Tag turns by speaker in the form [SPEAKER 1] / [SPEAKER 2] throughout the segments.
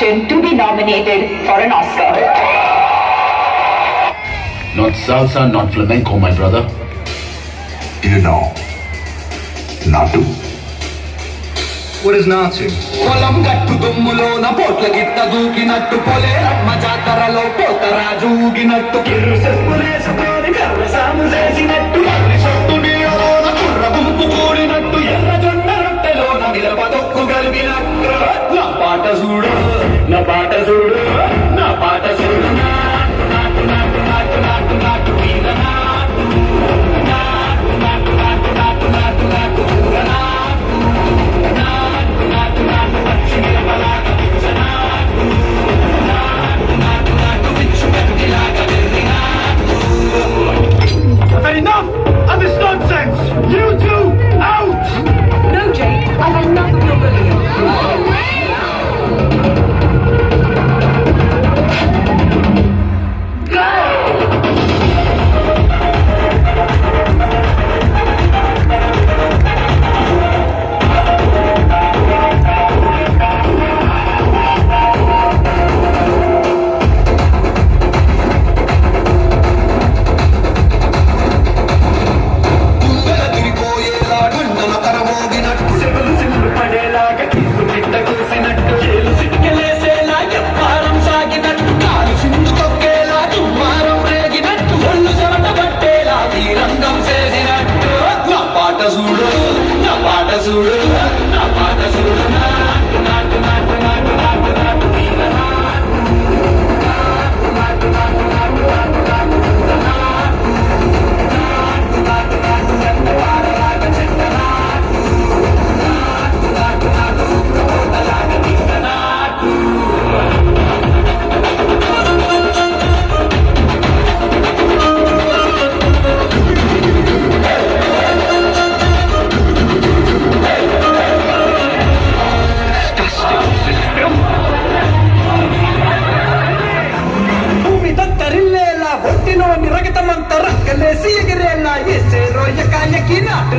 [SPEAKER 1] to be nominated for an Oscar.
[SPEAKER 2] Not salsa, not flamenco, my brother.
[SPEAKER 3] You know, Naatu.
[SPEAKER 4] What is
[SPEAKER 1] Naatu? I'll be not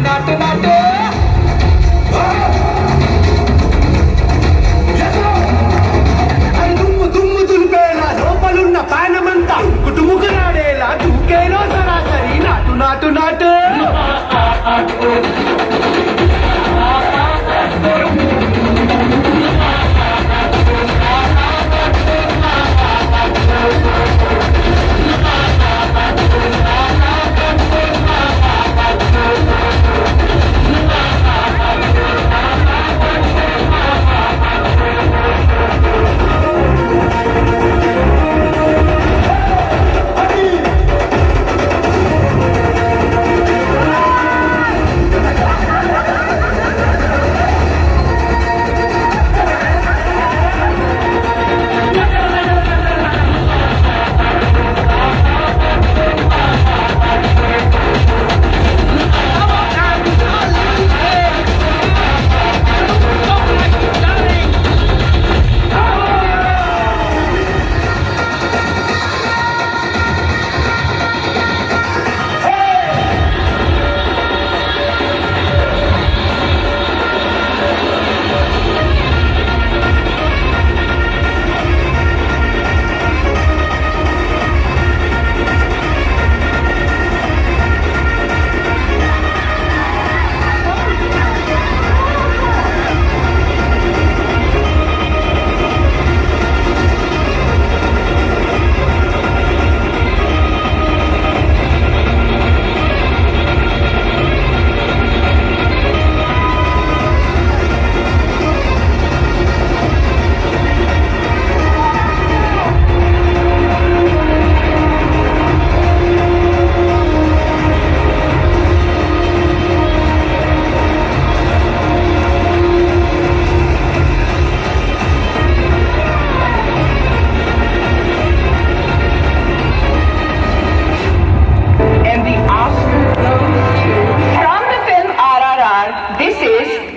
[SPEAKER 1] Not natte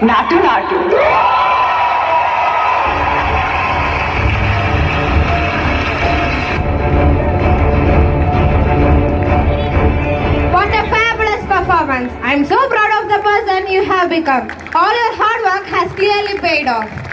[SPEAKER 1] Naatu Naatu.
[SPEAKER 5] What a fabulous performance. I'm so proud of the person you have become. All your hard work has clearly paid off.